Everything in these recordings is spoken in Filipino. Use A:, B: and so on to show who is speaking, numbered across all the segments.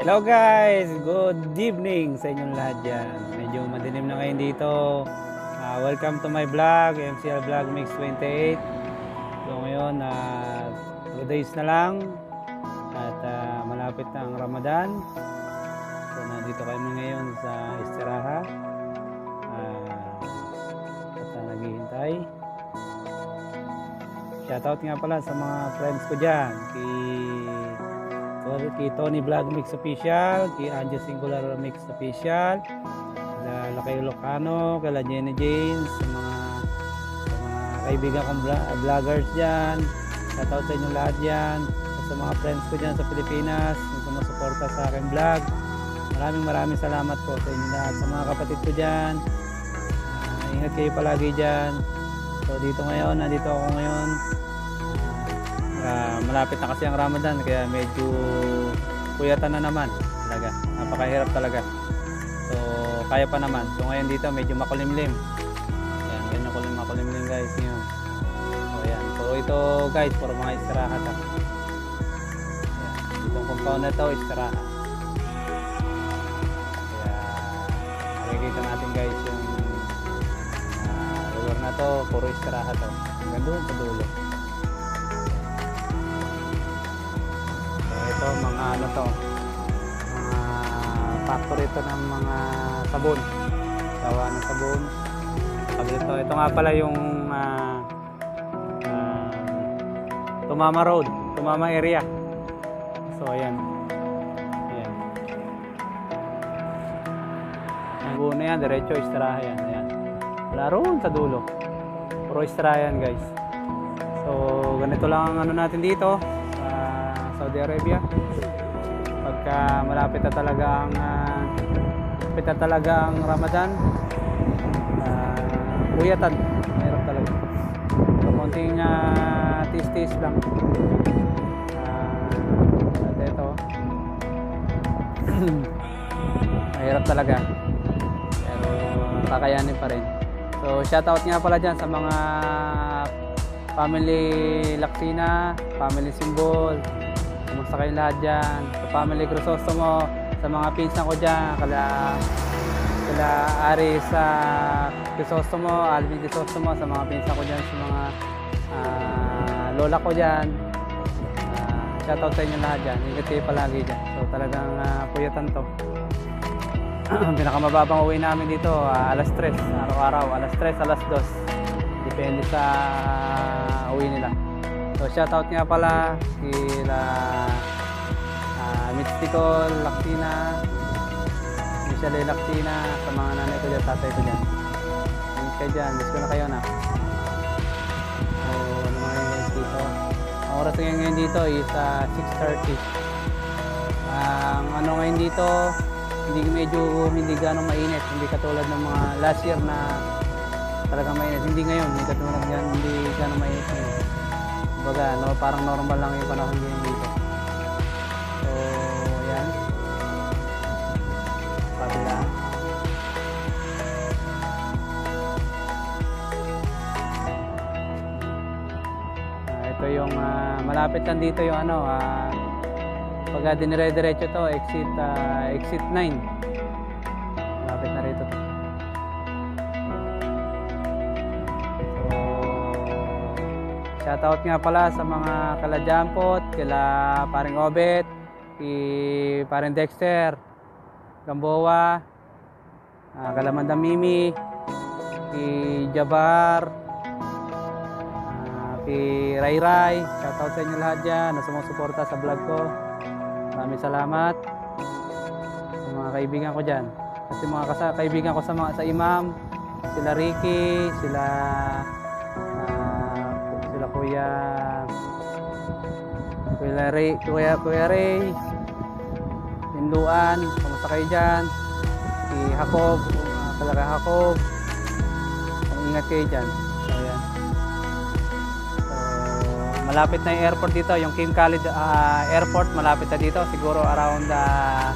A: Hello guys! Good evening sa inyong lahat dyan. Medyo madilim na ngayon dito. Ah, welcome to my vlog, MCL Vlog Mix 28. So ngayon, uh, 2 days na lang at ah, malapit na ang Ramadan. So nandito kami ngayon sa Istiraha Ah, at ah, naghihintay. Shoutout nga pala sa mga friends ko dyan. Kay kay Tony Vlog Mix Official, kay Anja Singular Mix Official, kala Lakay Locano, kala Jenny James, sa mga, sa mga kaibigan kong vloggers dyan, shoutout sa inyo lahat dyan, sa mga friends ko dyan sa Pilipinas, yung sumusuporta sa aking vlog. Maraming maraming salamat po sa inyo lahat. Sa mga kapatid ko dyan, ah, ingat kayo palagi dyan. So dito ngayon, nandito ako ngayon, Ah, malapit na kasi ang Ramadan kaya medyo puyatan na naman talaga. Napakahirap talaga. So kaya pa naman. So ngayon dito medyo makulimlim. Ayan, ngayon makulim makulimlim guys ngayon. So ayan. Puro ito guys, puro mga istiraha ta. Ayan. Itong compound na to, istiraha. Kaya makikita natin guys yung ah, lugar na to, puro istiraha to. Hanggang doon sa dulo. Ito mga ano to mga factory ito ng mga sabon. Gawa ng sabon. Sabi ito ito nga pala yung ah, ah, Tumama Road Tumama area. So ayan. Ayan. Ang buo na yan diretso istiraha yan. Ayan. Wala roon sa dulo. Puro istiraha yan guys. So ganito lang ang ano natin dito. Sa Saudi Arabia. Pagka malapit na talaga ang ah, malapit na talaga ang Ramadan uh, uyatan mayroon talaga. So konting uh, tis-tis lang. Uh, at ito mahirap talaga. Pero kakayanin pa rin. So shoutout nga pala dyan sa mga family Laksina, family Simbol, Kumusta kayong lahat dyan? Sa family Crisostomo, sa mga pinsan ko dyan, kala, kala Ari sa Crisostomo, Alvin Crisostomo, sa mga pinsan ko dyan, sa mga ah, lola ko dyan. Uh, shoutout sa inyo lahat dyan. Ingat kayo palagi dyan. So talagang uh, puyatan to. Pinakamababang uwi namin dito, ah, alas 3, araw-araw, alas 3, alas 2. Depende sa uwi nila. So shoutout nga pala kila uh, Mysticol, Laksina, Michelle Laksina, sa mga nanay ko dyan, tatay ko dyan. Thanks kayo dyan, miss ko na kayo na. So ano mga yun dito. Ang oras ngayon ngayon dito is uh, 6.30. Ang ano ngayon dito, hindi medyo hindi ganong mainit. Hindi katulad ng mga last year na talagang mainit. Hindi ngayon, hindi katulad yan, hindi ganong mainit. Kumbaga, no, parang normal lang yung panahon ngayon dito. So, yan. Kabila. Ah, ito yung ah, malapit lang dito yung ano, ah, pagka dinire-diretso to, exit, ah, exit 9. Shoutout nga pala sa mga kalajampot, kila paring Obet, si paring Dexter, Gamboa, uh, Kalamanda Mimi, si Jabar, uh, si Ray Ray. Shoutout sa inyo lahat dyan na sumusuporta sa vlog ko. Maraming salamat sa mga kaibigan ko dyan. Kasi mga kaibigan ko sa mga sa imam, sila Ricky, sila ah, sila Kuya Kuya Ray, Kuya, Kuya Ray, Hinduan, kamusta kayo dyan? Si Jacob, uh, talaga Jacob, ingat kayo dyan. So, yan. So, malapit na yung airport dito, yung Kim Khalid ah, airport, malapit na dito, siguro around ah,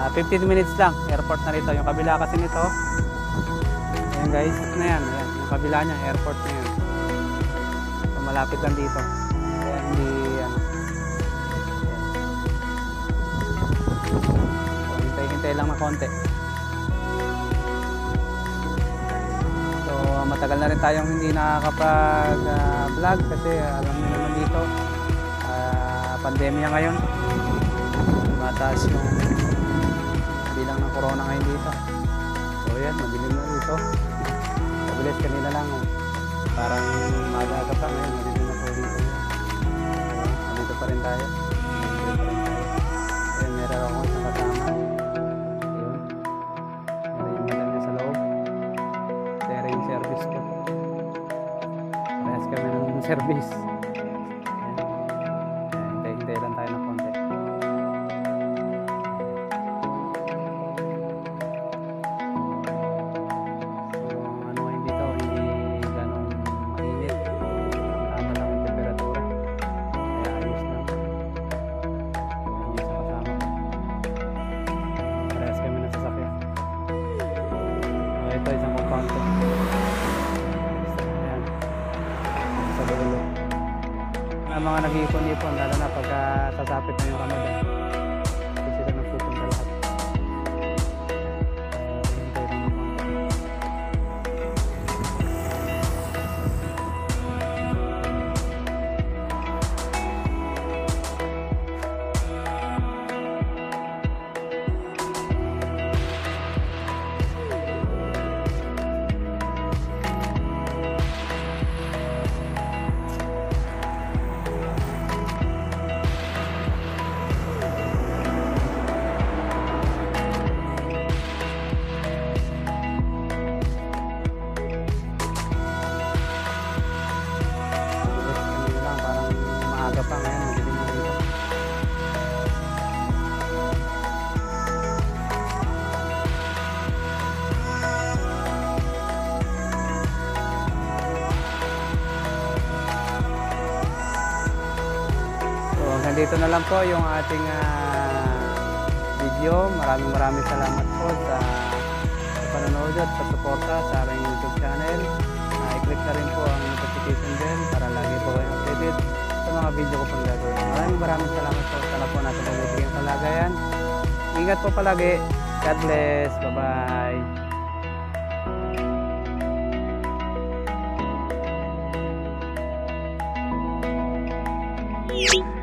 A: ah, 15 minutes lang, airport na rito. Yung kabila kasi nito, ayan guys, na yan, ayan, yung kabila niya, airport na yan. So, malapit lang dito. Kaya hindi, ano, ayan. hintay lang ng konti. So, matagal na rin tayong hindi nakakapag-vlog kasi alam niyo naman dito, ah, pandemya ngayon. Mataas yung bilang ng corona ngayon dito. So, yan, madilim na dito. Mabilis kanina lang. oh. Parang mag-aga pa ngayon, madilim na dito. Nandito pa rin tayo. Nandito. Ayun, meron ako isang kasama. Ayun. Ayun madam niya sa loob. Sera yung service ko. Parehas kami ng service. Ayan. Sa dulo. Ang mga nag-iipon-ipon, lalo na pagka sasapit na yung Ramadan. Dito na lang po yung ating ah, video. Maraming maraming salamat po sa, sa panonood at sa suporta sa aking YouTube channel. Uh, i-click na rin po ang notification bell para lagi po kayo updated sa mga video ko pang gagawin. Maraming maraming salamat po. Sana po natin mabuti ang kalagayan. Ingat po palagi. God bless. Bye-bye.
B: Thank